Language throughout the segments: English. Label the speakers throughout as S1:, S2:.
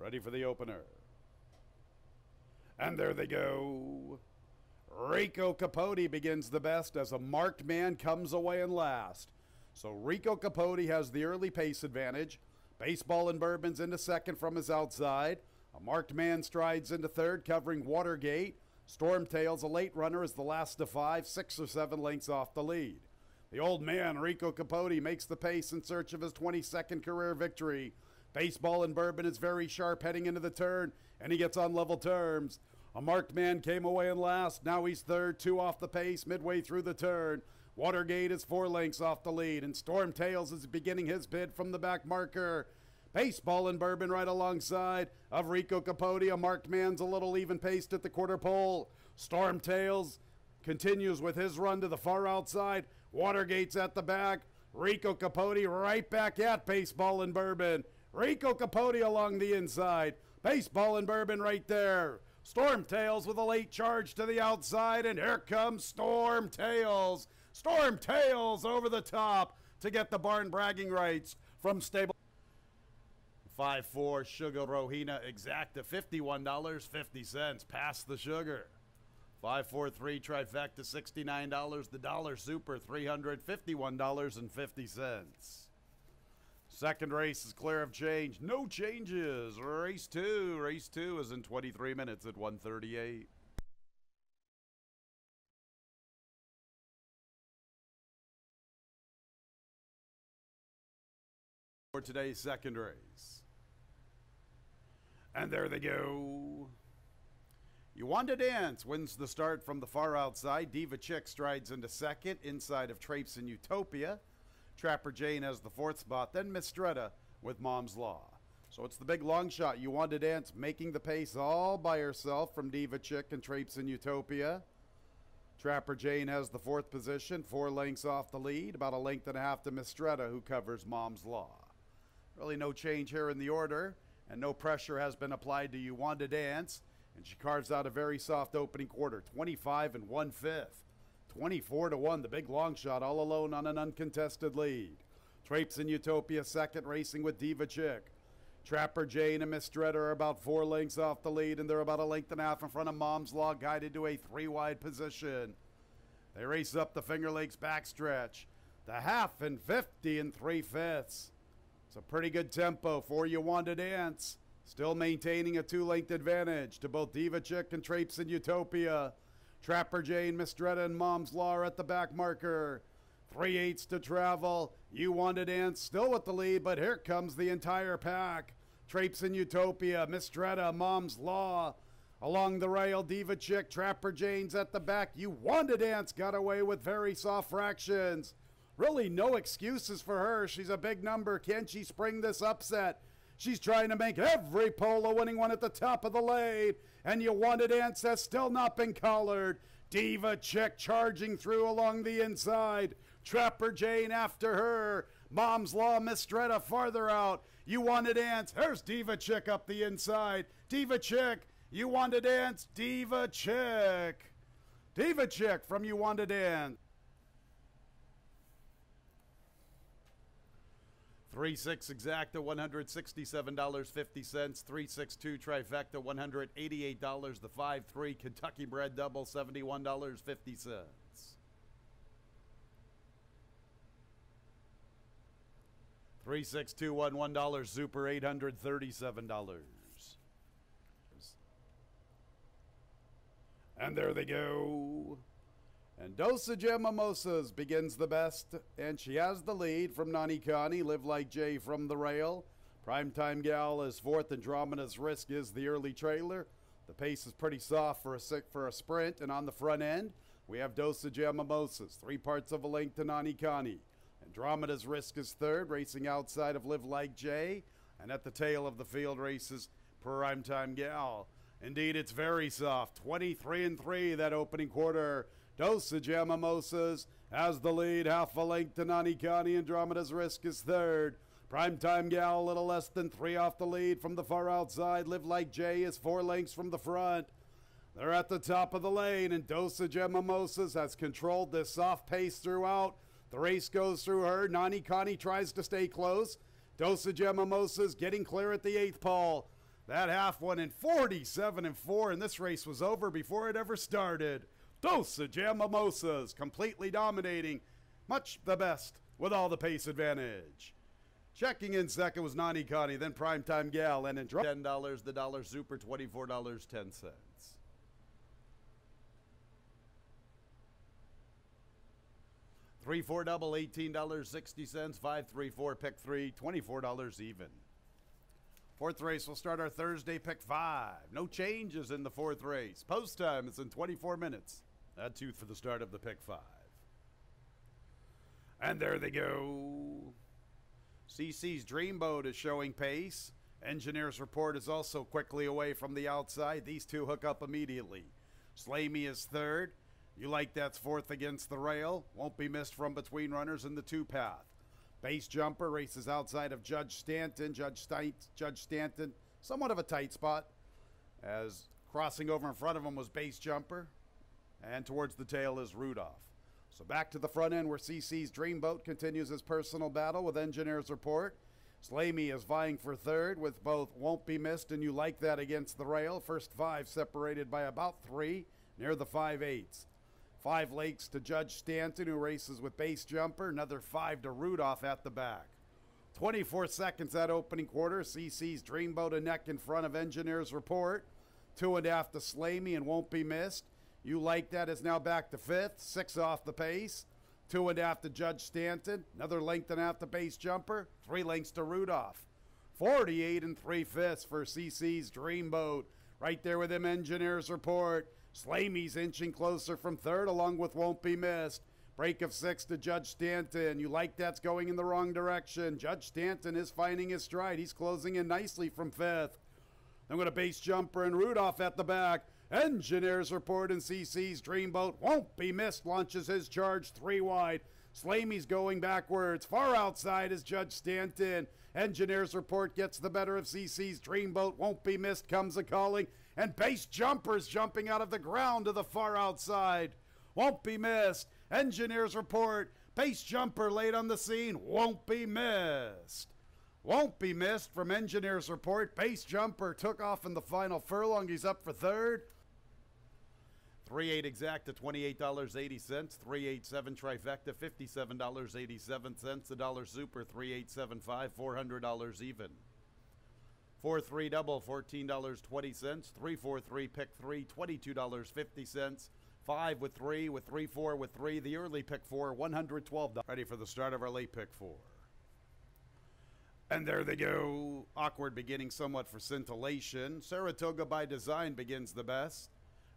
S1: Ready for the opener. And there they go. Rico Capote begins the best as a marked man comes away in last. So Rico Capote has the early pace advantage. Baseball and Bourbon's into second from his outside. A marked man strides into third, covering Watergate. Stormtail's a late runner is the last of five, six or seven lengths off the lead. The old man, Rico Capote, makes the pace in search of his 22nd career victory. Baseball and Bourbon is very sharp heading into the turn, and he gets on level terms. A marked man came away in last. Now he's third, two off the pace midway through the turn. Watergate is four lengths off the lead, and Storm Tails is beginning his bid from the back marker. Baseball and Bourbon right alongside of Rico Capote. A marked man's a little even paced at the quarter pole. Storm Tails continues with his run to the far outside. Watergate's at the back. Rico Capote right back at Baseball and Bourbon. Rico Capote along the inside. Baseball and Bourbon right there. Storm Tails with a late charge to the outside, and here comes Storm Tails. Storm Tails over the top to get the barn bragging rights from stable. 5-4 Sugar Rohina exacta $51.50. Pass the sugar. 543 trifecta $69. The dollar super $351.50. Second race is clear of change. No changes. Race two. Race two is in 23 minutes at 138. For today's second race. And there they go. You Want to Dance wins the start from the far outside. Diva Chick strides into second, inside of Trapes and Utopia. Trapper Jane has the fourth spot, then Mistretta with Mom's Law. So it's the big long shot. You Want to Dance making the pace all by herself from Diva Chick and Trapes in Utopia. Trapper Jane has the fourth position, four lengths off the lead, about a length and a half to Mistretta, who covers Mom's Law. Really no change here in the order, and no pressure has been applied to You Want to Dance, and she carves out a very soft opening quarter, 25 and one fifth. 24 to 1, the big long shot, all alone on an uncontested lead. Trapes and Utopia second, racing with Diva Chick. Trapper Jane and Mistretta are about four lengths off the lead, and they're about a length and a half in front of Mom's Law, guided to a three wide position. They race up the Finger Lakes backstretch. The half and 50 and three fifths. It's a pretty good tempo for You Want to Dance. Still maintaining a two length advantage to both Diva Chick and Trapes and Utopia. Trapper Jane, Mistretta, and Mom's Law are at the back marker. Three eights to travel. You Want to Dance still with the lead, but here comes the entire pack. Trapes in Utopia, Mistretta, Mom's Law. Along the rail, Diva Chick, Trapper Jane's at the back. You Want to Dance got away with very soft fractions. Really, no excuses for her. She's a big number. Can she spring this upset? She's trying to make every polo winning one at the top of the lane. And You Want to Dance has still not been collared. Diva Chick charging through along the inside. Trapper Jane after her. Mom's Law Mistretta farther out. You Want to Dance. Here's Diva Chick up the inside. Diva Chick. You Want to Dance. Diva Chick. Diva Chick from You Want to Dance. Three six exacta, one hundred sixty-seven dollars fifty cents. Three six two trifecta, one hundred eighty-eight dollars. The five three Kentucky bread Double, seventy-one dollars fifty cents. Three six two one one dollars. Super eight hundred thirty-seven dollars. And there they go. And Dosage Mimosas begins the best, and she has the lead from Nani Kani, Live Like Jay from the rail. Primetime Gal is fourth, Andromeda's Risk is the early trailer. The pace is pretty soft for a for a sprint, and on the front end, we have Dosage Mimosas, three parts of a length to Nani Kani. Andromeda's Risk is third, racing outside of Live Like Jay, and at the tail of the field races Primetime Gal. Indeed, it's very soft. 23 and 3 that opening quarter. Dosage Mimosas has the lead, half a length to Nani Kani. Andromeda's Risk is third. Primetime Gal, a little less than three off the lead from the far outside. Live Like Jay is four lengths from the front. They're at the top of the lane, and Dosage Mimosas has controlled this soft pace throughout. The race goes through her. Nani Kani tries to stay close. Dosage Mimosas getting clear at the eighth pole. That half won in 47 and 4, and this race was over before it ever started. Dosage and Mimosas completely dominating, much the best with all the pace advantage. Checking in second was Nani Kani, then Primetime Gal, and in dro- $10, the dollar super, $24.10. Three four double, eighteen dollars sixty cents. Five three four pick three, twenty-four dollars even. Fourth race will start our Thursday pick five. No changes in the fourth race. Post time is in 24 minutes. That tooth for the start of the pick five. And there they go. CC's Dreamboat is showing pace. Engineer's report is also quickly away from the outside. These two hook up immediately. Slamey is third. You like that's fourth against the rail. Won't be missed from between runners in the two path. Base jumper races outside of Judge Stanton. Judge, Judge Stanton, somewhat of a tight spot, as crossing over in front of him was base jumper, and towards the tail is Rudolph. So back to the front end where CC's Dreamboat continues his personal battle with engineer's report. Slamey is vying for third with both Won't Be Missed and You Like That against the rail. First five separated by about three near the five eights. Five lakes to Judge Stanton, who races with base jumper. Another five to Rudolph at the back. 24 seconds that opening quarter. CC's Dreamboat a neck in front of Engineer's Report. Two and a half to Slamey and won't be missed. You like that is now back to fifth. Six off the pace. Two and a half to Judge Stanton. Another length and half to base jumper. Three lengths to Rudolph. 48 and three fifths for CC's Dreamboat. Right there with him, Engineer's Report. Slamey's inching closer from third, along with Won't Be Missed. Break of six to Judge Stanton. You like that's going in the wrong direction. Judge Stanton is finding his stride. He's closing in nicely from fifth. I'm going to base jumper and Rudolph at the back. Engineers report and CC's Dreamboat won't be missed. Launches his charge three wide. Slamey's going backwards. Far outside is Judge Stanton. Engineers report gets the better of CC's Dreamboat. Won't be missed comes a calling. And base jumpers jumping out of the ground to the far outside. Won't be missed. Engineers report. Base jumper late on the scene. Won't be missed. Won't be missed from engineers report. Base jumper took off in the final furlong. He's up for third. 3-8 exacta, $28.80. 3-8-7 trifecta, $57.87. The dollar super, 3-8-7-5, $400 even. 4-3 double, $14.20. 3-4-3 pick 3, $22.50. 5 with 3, with 3-4 with 3. The early pick 4, $112. Ready for the start of our late pick 4. And there they go. Awkward beginning somewhat for scintillation. Saratoga by design begins the best.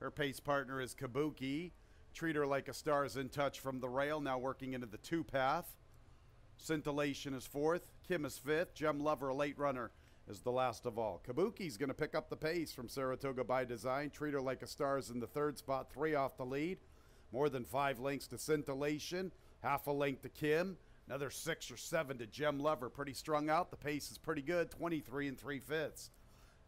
S1: Her pace partner is Kabuki. Treat her like a star's in touch from the rail, now working into the two path. Scintillation is fourth. Kim is fifth. Gem Lover, a late runner, is the last of all. Kabuki's going to pick up the pace from Saratoga by design. Treat her like a star's in the third spot, three off the lead. More than five lengths to Scintillation. Half a length to Kim. Another six or seven to Gem Lover. Pretty strung out. The pace is pretty good. 23 and three fifths.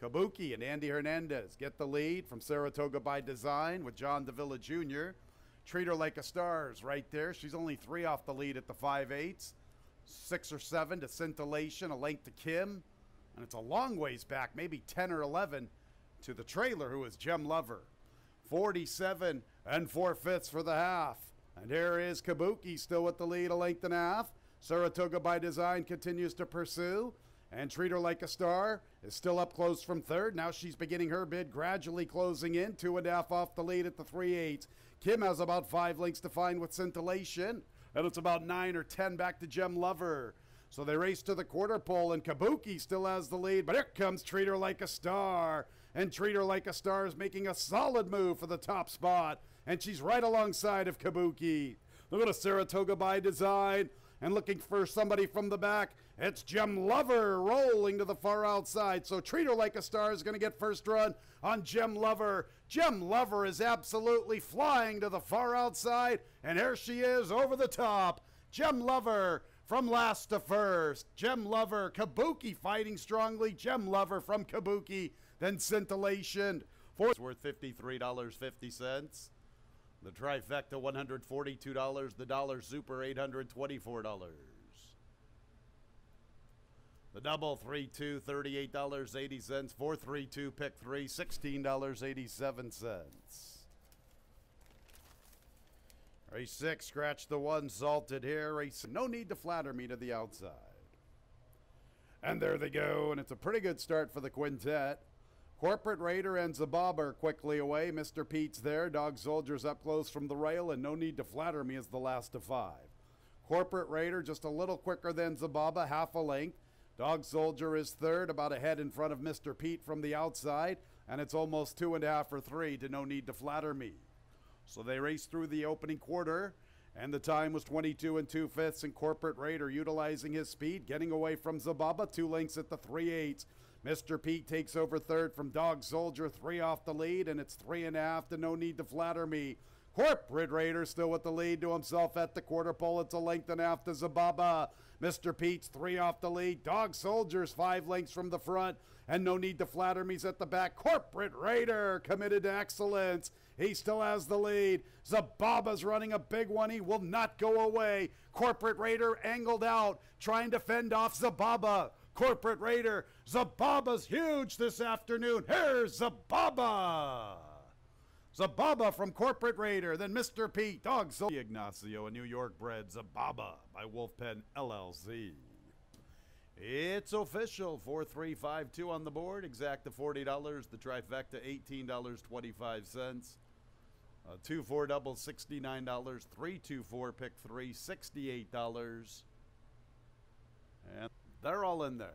S1: Kabuki and Andy Hernandez get the lead from Saratoga by design with John Davila Jr. Treat her like a stars right there. She's only three off the lead at the five eights. Six or seven to Scintillation, a length to Kim. And it's a long ways back, maybe 10 or 11 to the trailer, who is Gem Lover. 47 and four fifths for the half. And here is Kabuki still with the lead, a length and a half. Saratoga by design continues to pursue. And Treat Her Like a Star is still up close from third. Now she's beginning her bid, gradually closing in. Two and a half off the lead at the 3 8. Kim has about five links to find with Scintillation. And it's about nine or ten back to Gem Lover. So they race to the quarter pole, and Kabuki still has the lead. But here comes Treat Her Like a Star. And Treat Her Like a Star is making a solid move for the top spot. And she's right alongside of Kabuki. Look at a Saratoga by design and looking for somebody from the back. It's Gem Lover rolling to the far outside. So Treat Her Like a Star is going to get first run on Gem Lover. Gem Lover is absolutely flying to the far outside, and here she is over the top. Gem Lover from last to first. Gem Lover, Kabuki fighting strongly. Gem Lover from Kabuki, then Scintillation. Fourth worth $53.50. The trifecta $142, the dollar super $824. The double three two thirty eight dollars eighty cents. Four three two pick three sixteen dollars eighty seven cents. Race six, scratch the one, salted here. Race no need to flatter me to the outside. And there they go, and it's a pretty good start for the quintet. Corporate Raider and Zababa are quickly away. Mr. Pete's there. Dog Soldiers up close from the rail, and no need to flatter me is the last of five. Corporate Raider just a little quicker than Zababa, half a length. Dog Soldier is third, about a head in front of Mr. Pete from the outside, and it's almost two and a half or three to no need to flatter me. So they race through the opening quarter, and the time was 22 and 2 fifths, and Corporate Raider utilizing his speed, getting away from Zababa, two lengths at the 3 eighths. Mr. Pete takes over third from Dog Soldier, three off the lead, and it's three and a half to no need to flatter me. Corporate Raider still with the lead to himself at the quarter pole. It's a length and a half to Zababa. Mr. Pete's three off the lead. Dog Soldiers five lengths from the front. And no need to flatter me's at the back. Corporate Raider committed to excellence. He still has the lead. Zababa's running a big one. He will not go away. Corporate Raider angled out, trying to fend off Zababa. Corporate Raider. Zababa's huge this afternoon. Here's Zababa. Zababa from Corporate Raider, then Mr. Pete, Dog Soul, Ignacio, a New York bred Zababa by Wolfpen LLC. It's official. 4352 on the board. Exacta $40. The trifecta $18.25. Uh, two four double $69. Three two four pick three $68. And they're all in there.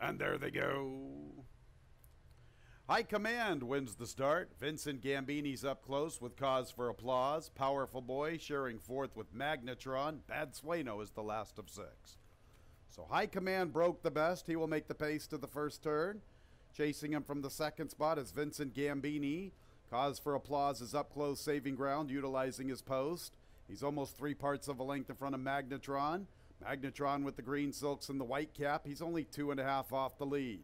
S1: And there they go. High Command wins the start. Vincent Gambini's up close with cause for applause. Powerful Boy sharing fourth with Magnetron. Bad Sueno is the last of six. So High Command broke the best. He will make the pace to the first turn. Chasing him from the second spot is Vincent Gambini. Cause for applause is up close, saving ground, utilizing his post. He's almost three parts of a length in front of Magnetron. Magnetron with the green silks and the white cap. He's only two and a half off the lead.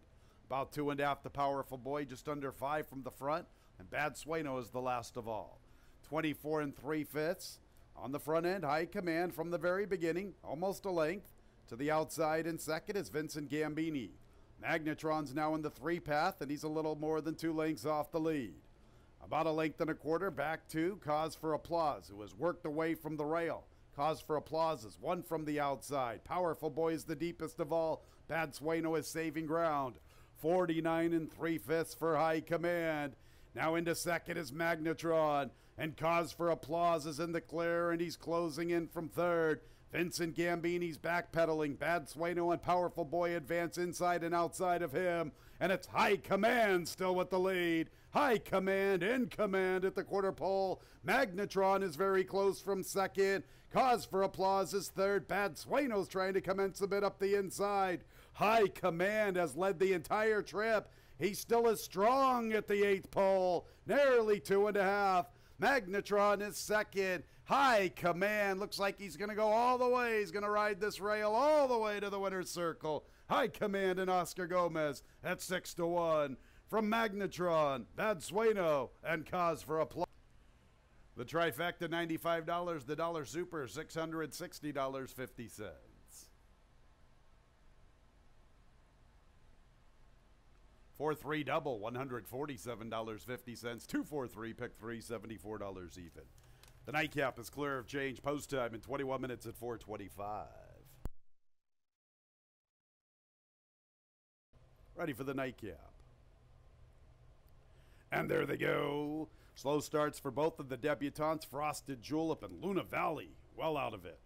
S1: About two and a half, the powerful boy, just under five from the front. And Bad Sueno is the last of all. 24 and three fifths. On the front end, high command from the very beginning, almost a length. To the outside in second is Vincent Gambini. Magnetron's now in the three path, and he's a little more than two lengths off the lead. About a length and a quarter back to Cause for Applause, who has worked away from the rail. Cause for Applause is one from the outside. Powerful Boy is the deepest of all. Bad Sueno is saving ground. 49 and 3 fifths for High Command. Now into second is Magnetron, and Cause for Applause is in the clear, and he's closing in from third. Vincent Gambini's backpedaling. Bad Sueno and Powerful Boy advance inside and outside of him. And it's High Command still with the lead. High Command in command at the quarter pole. Magnetron is very close from second. Cause for Applause is third. Bad Sueno's trying to commence a bit up the inside. High Command has led the entire trip. He still is strong at the eighth pole, nearly two and a half. Magnetron is second. High Command looks like he's going to go all the way. He's going to ride this rail all the way to the winner's circle. High Command and Oscar Gomez at six to one. From Magnetron, Bad Sueno, and Cause for Applause. The trifecta $95, the dollar super $660.50. Four three double, one hundred forty-seven dollars fifty cents. Two four three, pick three, seventy-four dollars even. The nightcap is clear of change. Post time in twenty-one minutes at four twenty-five. Ready for the nightcap. And there they go. Slow starts for both of the debutantes, Frosted Julep and Luna Valley. Well out of it.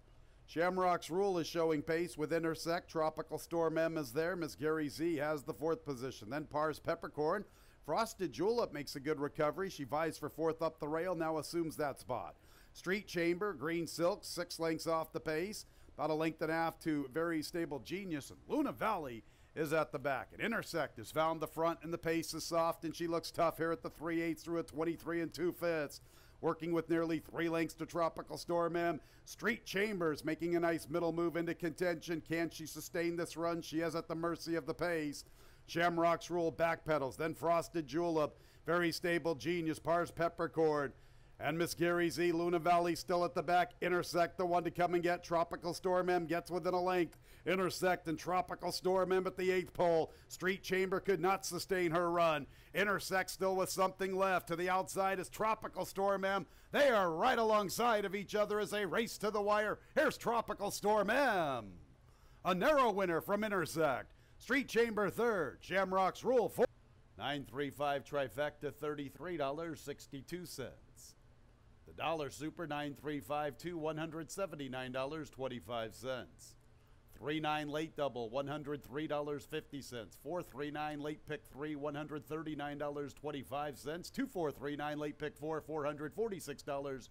S1: Shamrock's Rule is showing pace with Intersect. Tropical Storm M is there. Miss Gary Z has the fourth position. Then Pars Peppercorn. Frosted Julep makes a good recovery. She vies for fourth up the rail, now assumes that spot. Street Chamber, Green Silk, six lengths off the pace. About a length and a half to Very Stable Genius. And Luna Valley is at the back. And Intersect has found the front, and the pace is soft, and she looks tough here at the 3 8 through a 23 and 2 fifths working with nearly three lengths to Tropical Storm M. Street Chambers making a nice middle move into contention. Can she sustain this run? She is at the mercy of the pace. Shamrock's Rule backpedals, then Frosted Julep, very stable genius, Pars Peppercorn. And Miss Gary Z, Luna Valley still at the back. Intersect, the one to come and get. Tropical Storm M gets within a length. Intersect and Tropical Storm M at the eighth pole. Street Chamber could not sustain her run. Intersect still with something left. To the outside is Tropical Storm M. They are right alongside of each other as they race to the wire. Here's Tropical Storm M. A narrow winner from Intersect. Street Chamber third. Shamrock's Rule four. 935 trifecta, $33.62. The dollar super 9352 $179.25. 39 late double $103.50. 439 late pick 3 $139.25. 2439 late pick 4 $446.50.